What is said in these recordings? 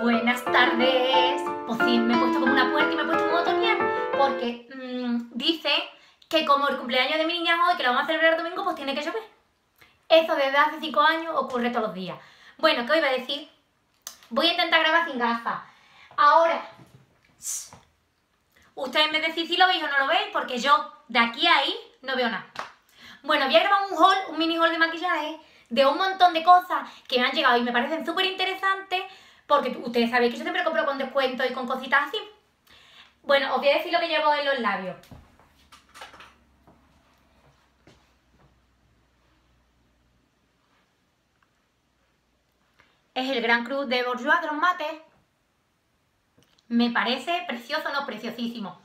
Buenas tardes. Pues sí, me he puesto como una puerta y me he puesto como otoñal. Porque mmm, dice que como el cumpleaños de mi niña hoy, que lo vamos a celebrar el domingo, pues tiene que llover. Eso desde hace 5 años ocurre todos los días. Bueno, ¿qué os iba a decir? Voy a intentar grabar sin gafas. Ahora, ustedes me decís si lo veis o no lo veis, porque yo de aquí a ahí no veo nada. Bueno, voy a grabar un haul, un mini haul de maquillaje de un montón de cosas que me han llegado y me parecen súper interesantes porque ustedes sabéis que yo siempre compro con descuento y con cositas así. Bueno, os voy a decir lo que llevo en los labios. Es el Gran Cruz de Bourjois de los. Me parece precioso, no, preciosísimo.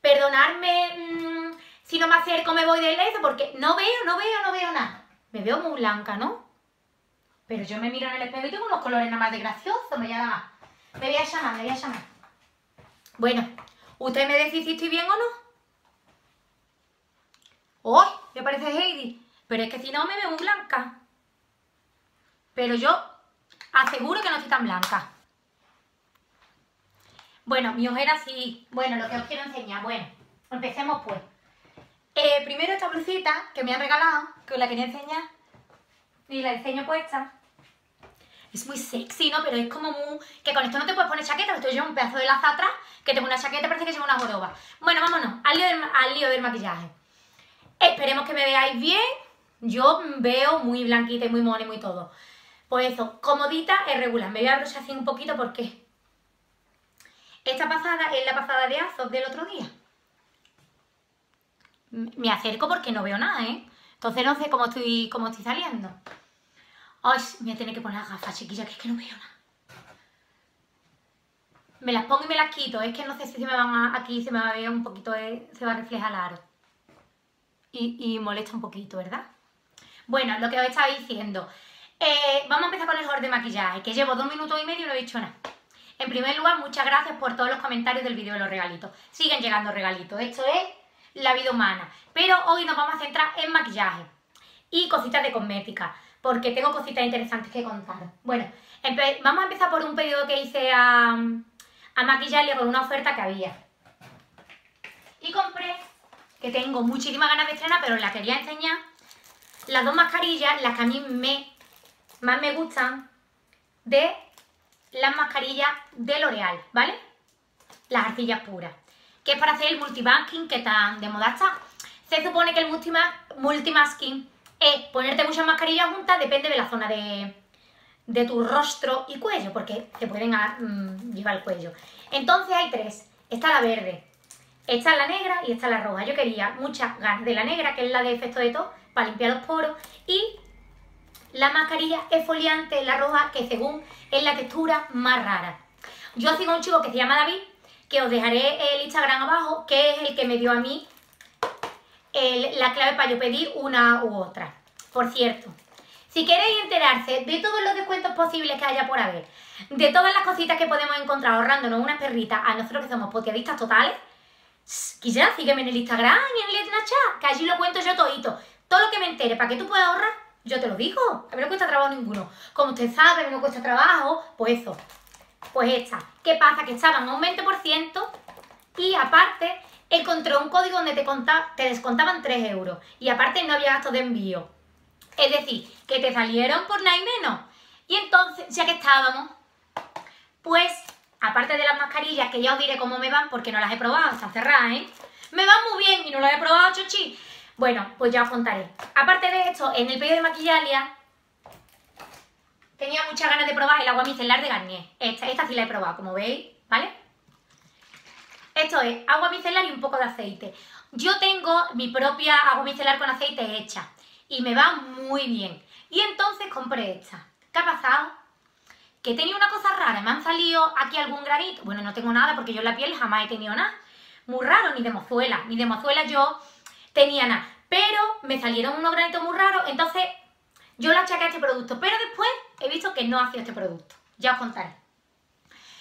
Perdonadme mmm, si no me acerco me voy del lazo porque no veo, no veo, no veo nada. Me veo muy blanca, ¿no? Pero yo me miro en el espejo y tengo unos colores nada más de gracioso, me llama. Me voy a llamar, me voy a llamar. Bueno, ¿usted me decís si estoy bien o no? ¡Uy! ¿Qué parece Heidi? Pero es que si no me veo blanca. Pero yo aseguro que no estoy tan blanca. Bueno, mi ojera sí. Bueno, lo que os quiero enseñar. Bueno, empecemos pues. Eh, primero esta blusita que me han regalado, que os la quería enseñar. Y la enseño puesta. Es muy sexy, ¿no? Pero es como muy... Que con esto no te puedes poner chaqueta, esto lleva un pedazo de laza atrás, que tengo una chaqueta, parece que lleva una joroba. Bueno, vámonos, al lío del, al lío del maquillaje. Esperemos que me veáis bien. Yo veo muy blanquita y muy mona y muy todo. Pues eso, comodita es regular. Me voy a abrochar así un poquito porque... Esta pasada es la pasada de Azos del otro día. Me acerco porque no veo nada, ¿eh? Entonces no sé cómo estoy, cómo estoy saliendo. Ay, me voy a que poner las gafas, chiquilla, que es que no veo nada. Me las pongo y me las quito. Es que no sé si se me van a, aquí, se me va a ver un poquito, eh, se va a reflejar el aro. Y, y, molesta un poquito, ¿verdad? Bueno, lo que os estaba diciendo. Eh, vamos a empezar con el haul de maquillaje, que llevo dos minutos y medio y no he dicho nada. En primer lugar, muchas gracias por todos los comentarios del vídeo de los regalitos. Siguen llegando regalitos. Esto es la vida humana. Pero hoy nos vamos a centrar en maquillaje y cositas de cosmética, porque tengo cositas interesantes que contar. Bueno, vamos a empezar por un pedido que hice a, a Maquillalia con una oferta que había. Y compré, que tengo muchísimas ganas de estrenar, pero la quería enseñar, las dos mascarillas, las que a mí me, más me gustan, de las mascarillas de L'Oreal, ¿vale? Las arcillas puras que es para hacer el multimasking que tan de moda está. Se supone que el multimasking es ponerte muchas mascarillas juntas, depende de la zona de, de tu rostro y cuello, porque te pueden mm, llevar el cuello. Entonces hay tres. Está la verde, está la negra y está la roja. Yo quería muchas ganas de la negra, que es la de efecto de todo, para limpiar los poros, y la mascarilla esfoliante, la roja, que según es la textura más rara. Yo sigo un chico que se llama David, que os dejaré el Instagram abajo, que es el que me dio a mí la clave para yo pedir una u otra. Por cierto, si queréis enterarse de todos los descuentos posibles que haya por haber, de todas las cositas que podemos encontrar ahorrándonos unas perritas a nosotros que somos potiadistas totales, quizás sígueme en el Instagram y en el Snapchat, que allí lo cuento yo todito. Todo lo que me entere para que tú puedas ahorrar, yo te lo digo. A mí no cuesta trabajo ninguno. Como usted sabe, a mí no cuesta trabajo, pues eso. Pues esta. ¿Qué pasa? Que estaban a un 20% y aparte encontré un código donde te, descontaban 3 euros y aparte no había gasto de envío. Es decir, que te salieron por nada y menos. Y entonces, ya que estábamos, pues, aparte de las mascarillas, que ya os diré cómo me van porque no las he probado, están cerradas, ¿eh? Me van muy bien y no las he probado, chochi. Bueno, pues ya os contaré. Aparte de esto, en el pedido de maquillalia tenía muchas ganas de probar el agua micelar de Garnier. Esta, esta sí la he probado, como veis, ¿vale? Esto es agua micelar y un poco de aceite. Yo tengo mi propia agua micelar con aceite hecha y me va muy bien. Y entonces compré esta. ¿Qué ha pasado? Que tenía una cosa rara, me han salido aquí algún granito. Bueno, no tengo nada porque yo en la piel jamás he tenido nada. Muy raro, ni de mozuela, ni de mozuela yo tenía nada. Pero me salieron unos granitos muy raros, entonces yo la achaqué a este producto. Pero después he visto que no hacía este producto. Ya os contaré.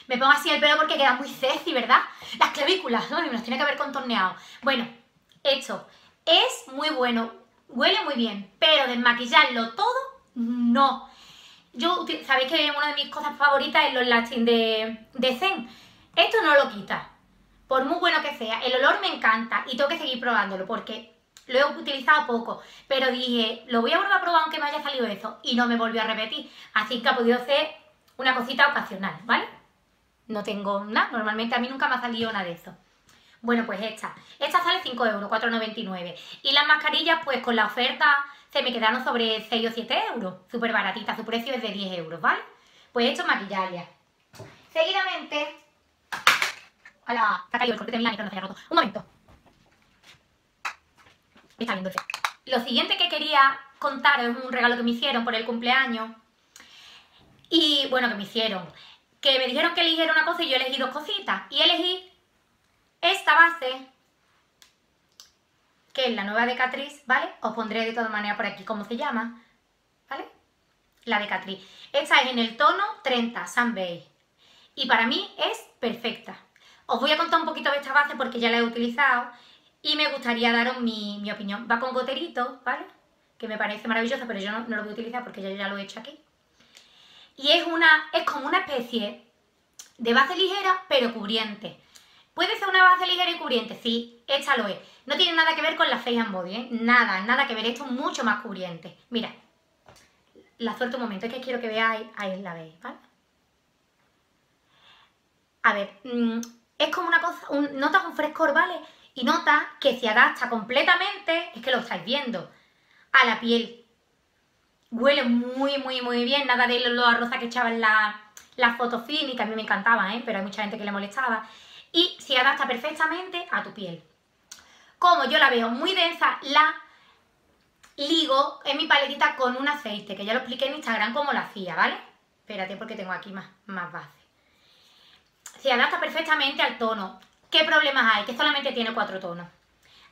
Me pongo así el pelo porque queda muy sexy, ¿verdad? Las clavículas, ¿no? Y me tiene que haber contorneado. Bueno, esto es muy bueno, huele muy bien, pero desmaquillarlo todo, no. yo, sabéis que una de mis cosas favoritas es los lasting de, de Zen. Esto no lo quita. Por muy bueno que sea, el olor me encanta y tengo que seguir probándolo porque lo he utilizado poco. Pero dije, lo voy a volver a probar aunque me haya salido eso. Y no me volvió a repetir. Así que ha podido ser una cosita ocasional, ¿vale? No tengo nada. Normalmente a mí nunca me ha salido nada de eso. Bueno, pues esta. Esta sale 5 euros, 4,99. Y las mascarillas, pues con la oferta se me quedaron sobre 6 o 7 euros. Súper baratita, su precio es de 10 euros, ¿vale? Pues esto es maquillaje. Seguidamente... ¡Hola! Se ha caído el corte de y no se haya roto. Un momento. Lo siguiente que quería contar es un regalo que me hicieron por el cumpleaños. Y bueno, que me hicieron. Que me dijeron que eligiera una cosa y yo elegí dos cositas. Y elegí esta base, que es la nueva de ¿vale? Os pondré de todas maneras por aquí cómo se llama, ¿vale? La de. Esta es en el tono 30, Sunbay. Y para mí es perfecta. Os voy a contar un poquito de esta base porque ya la he utilizado y me gustaría daros mi, opinión. Va con goterito, ¿vale? Que me parece maravilloso, pero yo no, lo voy a utilizar porque ya, ya lo he hecho aquí. Y es, una, es como una especie de base ligera, pero cubriente. ¿Puede ser una base ligera y cubriente? Sí, esta lo es. No tiene nada que ver con la Face and Body, ¿eh? Nada, nada que ver. Esto es mucho más cubriente. Mira, la suelto un momento. Es que quiero que veáis. Ahí la veis, ¿vale? A ver, mm, es como una cosa... Notas un frescor, ¿vale? Y notas que se adapta completamente, es que lo estáis viendo, a la piel. Huele muy, muy, muy bien. Nada de los arrozas que echaban la, la foto que a mí me encantaba, ¿eh? Pero hay mucha gente que le molestaba y se adapta perfectamente a tu piel. Como yo la veo muy densa, la ligo en mi paletita con un aceite, que ya lo expliqué en Instagram cómo lo hacía, ¿vale? Espérate porque tengo aquí más, más base. Se adapta perfectamente al tono. ¿Qué problemas hay? Que solamente tiene cuatro tonos.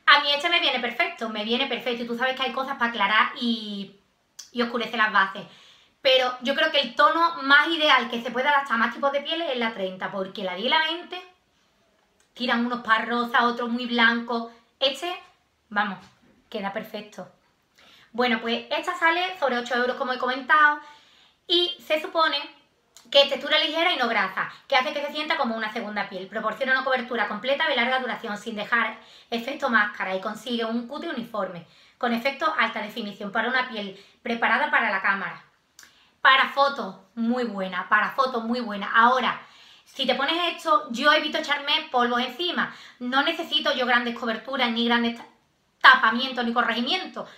A mí este me viene perfecto, me viene perfecto. Y tú sabes que hay cosas para aclarar y, y oscurecer las bases. Pero yo creo que el tono más ideal que se puede adaptar a más tipos de pieles es la 30, porque la 10 y la 20 tiran unos para rosa, otros muy blancos. Este, vamos, queda perfecto. Bueno, pues esta sale sobre 8 euros como he comentado y se supone que textura ligera y no grasa, que hace que se sienta como una segunda piel. Proporciona una cobertura completa de larga duración sin dejar efecto máscara y consigue un cute uniforme, con efecto alta definición para una piel preparada para la cámara. Para fotos, muy buena, para fotos, muy buena. Ahora, si te pones esto, yo evito echarme polvo encima. No necesito yo grandes coberturas, ni grandes tapamientos, ni corregimientos.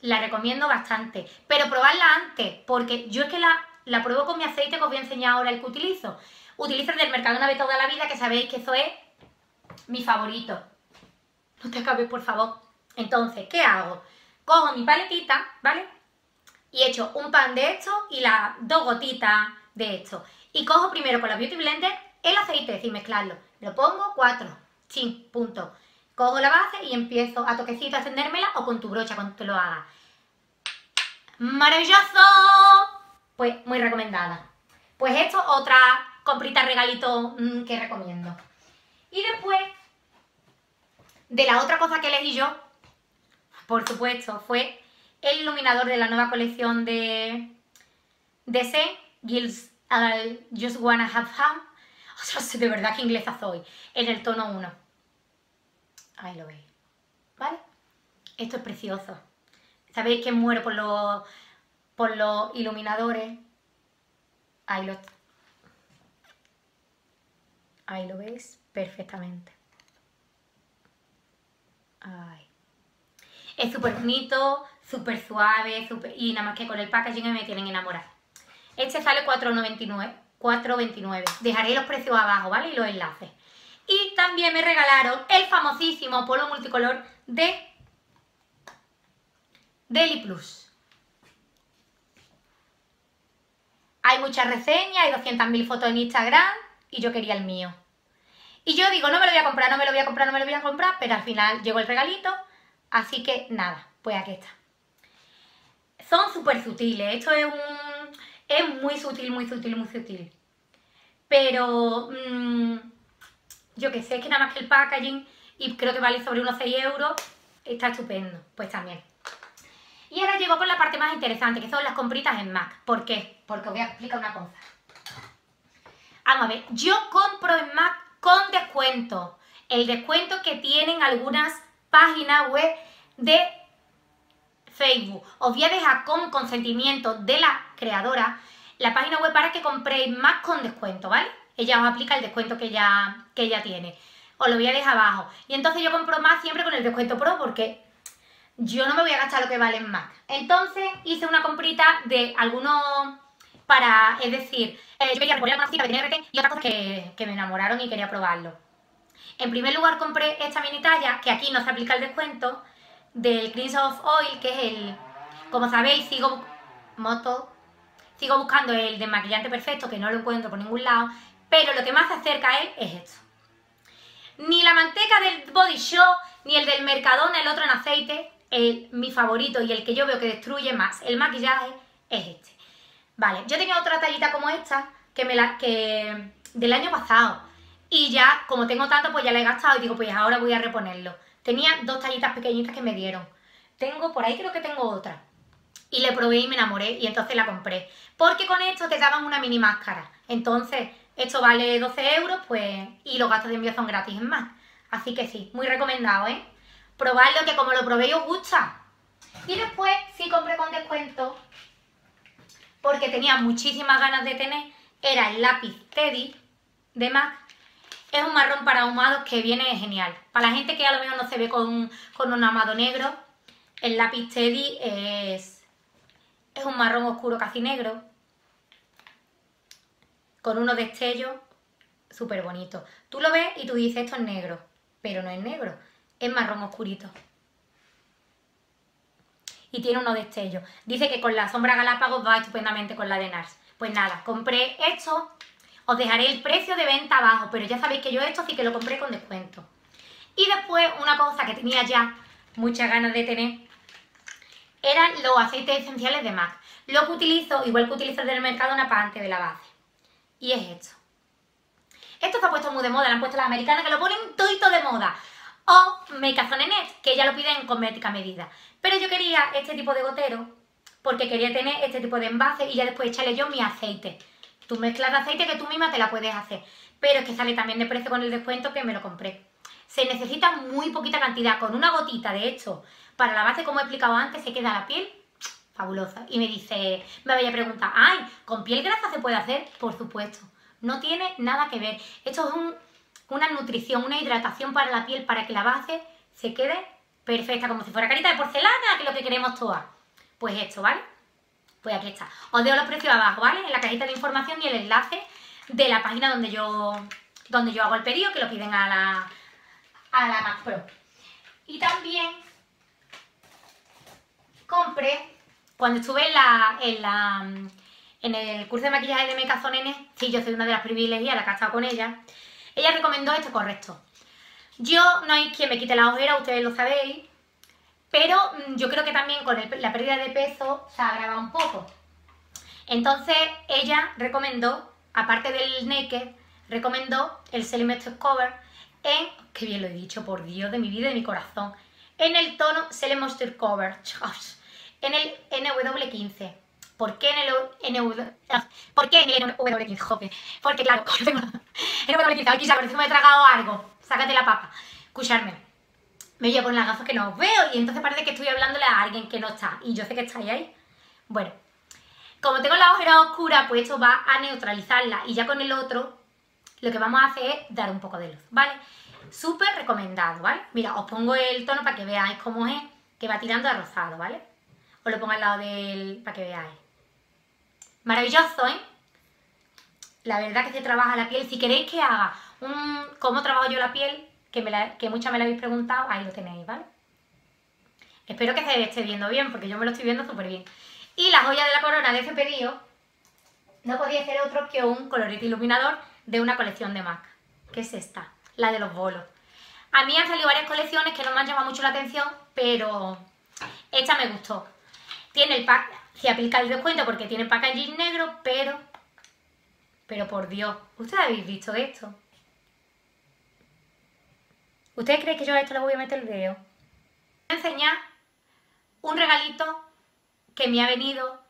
La recomiendo bastante. Pero probarla antes, porque yo es que la, la pruebo con mi aceite que os voy a enseñar ahora el que utilizo. Utilizo el del Mercadona de toda la vida, que sabéis que eso es mi favorito. No te acabes, por favor. Entonces, ¿qué hago? Cojo mi paletita, ¿vale? Y echo un pan de esto y las dos gotitas de esto. Y cojo primero con la Beauty Blender el aceite, sin mezclarlo. Lo pongo cuatro. Sí, punto. Cojo la base y empiezo a toquecito a extendérmela o con tu brocha cuando te lo hagas. ¡Maravilloso! Pues muy recomendada. Pues esto, otra comprita regalito mm, que recomiendo. Y después, de la otra cosa que elegí yo, por supuesto, fue el iluminador de la nueva colección de DC, Gills I Just Wanna Have Fun. O sea, de verdad que inglesa soy. En el tono 1. Ahí lo veis. ¿Vale? Esto es precioso. Sabéis que muero por los, por los iluminadores. Ahí lo, ahí lo veis perfectamente. Es súper bonito, súper suave, y nada más que con el packaging me tienen enamorada. Este sale 4,99. 4,29. Dejaré los precios abajo, ¿vale? Y los enlaces. Y también me regalaron el famosísimo polo multicolor de Deli Plus. Hay muchas reseñas, hay 200.000 fotos en Instagram y yo quería el mío. Y yo digo, no me lo voy a comprar, no me lo voy a comprar, no me lo voy a comprar, pero al final llegó el regalito, así que nada, pues aquí está. Son súper sutiles, esto es un es muy sutil, muy sutil, muy sutil. Pero mm, yo que sé, que nada más que el packaging y creo que vale sobre unos 6 euros, está estupendo, pues también. Y ahora llego con la parte más interesante, que son las compritas en Mac. ¿Por qué? Porque os voy a explicar una cosa. Vamos a ver, yo compro en Mac con descuento. El descuento que tienen algunas páginas web de Facebook. Os voy a dejar con consentimiento de la creadora la página web para que compréis Mac con descuento, ¿vale? Ella os aplica el descuento que ella, que ella tiene. Os lo voy a dejar abajo. Y entonces yo compro más siempre con el descuento Pro porque yo no me voy a gastar lo que vale en Mac. Entonces hice una comprita de algunos para, es decir, eh, yo quería reponer alguna cosita que tenía y otras cosas que, que me enamoraron y quería probarlo. En primer lugar compré esta mini talla, que aquí no se aplica el descuento, del Cleanse of Oil, que es el, como sabéis, sigo moto, sigo buscando el desmaquillante perfecto, que no lo encuentro por ningún lado, pero lo que más se acerca a él es esto. Ni la manteca del Body Shop, ni el del Mercadona, el otro en aceite, el, mi favorito y el que yo veo que destruye más el maquillaje es este. Vale, yo tenía otra tallita como esta, que me la, que del año pasado, y ya, como tengo tanto, pues ya la he gastado y digo, pues ahora voy a reponerlo. Tenía dos tallitas pequeñitas que me dieron. Tengo, por ahí creo que tengo otra. Y le probé y me enamoré y entonces la compré. Porque con esto te daban una mini máscara. Entonces, esto vale 12 euros, pues, y los gastos de envío son gratis en más. Así que sí, muy recomendado, ¿eh? Probadlo que como lo probé os gusta. Y después sí compré con descuento, porque tenía muchísimas ganas de tener, era el lápiz Teddy de MAC. Es un marrón para ahumados que viene genial. Para la gente que a lo mejor no se ve con, con un ahumado negro, el lápiz Teddy es, es un marrón oscuro casi negro, con unos destellos súper bonitos. Tú lo ves y tú dices, esto es negro, pero no es negro, es marrón oscurito. Y tiene unos destellos. Dice que con la sombra Galápagos va estupendamente con la de NARS. Pues nada, compré esto, os dejaré el precio de venta abajo, pero ya sabéis que yo esto sí que lo compré con descuento. Y después una cosa que tenía ya muchas ganas de tener, eran los aceites esenciales de MAC. Lo que utilizo, igual que utilizo el del mercado, una parte de la base. Y es esto. Esto está puesto muy de moda, lo han puesto las americanas que lo ponen todo de moda. O Net, que ya lo piden en cosmética medida. Pero yo quería este tipo de gotero porque quería tener este tipo de envase y ya después echarle yo mi aceite. Tú mezclas de aceite que tú misma te la puedes hacer. Pero es que sale también de precio con el descuento que me lo compré. Se necesita muy poquita cantidad. Con una gotita, de hecho, para la base, como he explicado antes, se queda la piel fabulosa. Y me dice, me vaya a preguntar, ay, ¿con piel grasa se puede hacer? Por supuesto. No tiene nada que ver. Esto es un una nutrición, una hidratación para la piel para que la base se quede perfecta, como si fuera carita de porcelana, que es lo que queremos todas. Pues esto, ¿vale? Pues aquí está. Os dejo los precios abajo, ¿vale? En la cajita de información y el enlace de la página donde yo, donde yo hago el pedido, que lo piden a la, a la Mac Pro. Y también compré, cuando estuve en la, en la en el curso de maquillaje de Meca Nene, sí, yo soy una de las privilegiadas que ha estado con ella, ella recomendó esto correcto. Yo no hay quien me quite la ojera, ustedes lo sabéis, pero mm, yo creo que también con la pérdida de peso se agrava un poco. Entonces ella recomendó, aparte del Naked, recomendó el Selim Cover en, qué bien lo he dicho, por Dios de mi vida y de mi corazón, en el tono Monster Cover, en el NW15. ¿Por qué en el NW? ¿Por qué en el NW15? Porque claro, tengo NW15, aquí se me he tragado algo. Sácate la papa. Escucharme. Me a poner las gafas que no os veo y entonces parece que estoy hablándole a alguien que no está. Y yo sé que estáis ahí. Bueno, como tengo la ojera oscura, pues esto va a neutralizarla. Y ya con el otro, lo que vamos a hacer es dar un poco de luz, ¿vale? Súper recomendado, ¿vale? Mira, os pongo el tono para que veáis cómo es, que va tirando a rosado, ¿vale? Os lo pongo al lado del... para que veáis. Maravilloso, ¿eh? La verdad que se trabaja la piel. Si queréis que haga un cómo trabajo yo la piel, que, me muchas me la habéis preguntado, ahí lo tenéis, ¿vale? Espero que se esté viendo bien, porque yo me lo estoy viendo súper bien. Y la joya de la corona de ese pedido no podía ser otro que un colorito iluminador de una colección de MAC, que es esta, la de los bolos. A mí han salido varias colecciones que no me han llamado mucho la atención, pero esta me gustó. Tiene el pack, se aplica el descuento porque tiene packaging negro, pero... Pero por Dios, ¿ustedes habéis visto esto? ¿Ustedes creen que yo a esto le voy a meter el dedo? Voy a enseñar un regalito que me ha venido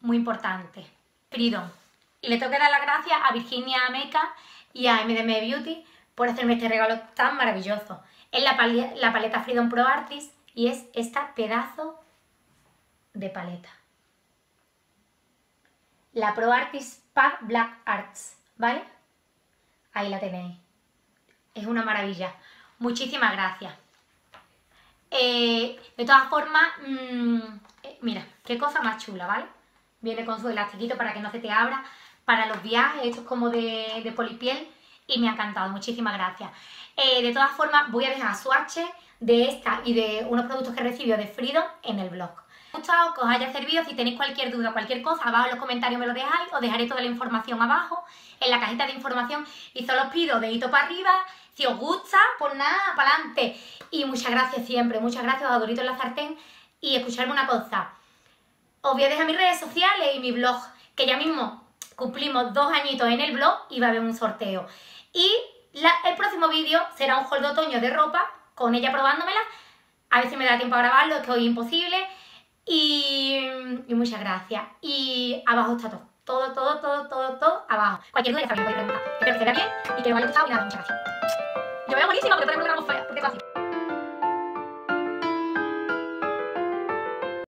muy importante. Freedom. Y le tengo que dar las gracias a Virginia Meca y a MDM Beauty por hacerme este regalo tan maravilloso. Es la, paleta Freedom Pro Artist y es esta pedazo de paleta. La Pro Artist Pad Black Arts, ¿vale? Ahí la tenéis. Es una maravilla. Muchísimas gracias. Eh, de todas formas, mm, eh, mira, qué cosa más chula, ¿vale? Viene con su elastiquito para que no se te abra. Para los viajes, esto es como de, polipiel y me ha encantado. Muchísimas gracias. Eh, de todas formas, voy a dejar swatches de esta y de unos productos que recibido de Freedom en el blog. Que os haya servido, si tenéis cualquier duda, cualquier cosa, abajo en los comentarios me lo dejáis, os dejaré toda la información abajo en la cajita de información y solo os pido dedito para arriba, si os gusta, pues nada, para adelante. Y muchas gracias siempre, muchas gracias a Dorito en la sartén y escucharme una cosa, os voy a dejar mis redes sociales y mi blog, que ya mismo cumplimos dos añitos en el blog y va a haber un sorteo. Y el próximo vídeo será un haul de otoño de ropa, con ella probándomela. A ver si me da tiempo a grabarlo, es que hoy es imposible. Y, muchas gracias. Y abajo está todo. Todo, todo, todo, todo, todo abajo. Cualquier duda ya sabéis, podéis preguntar. Espero que se vea bien y que os haya gustado y nada, muchas gracias. Yo veo buenísima porque tengo una fea, porque así.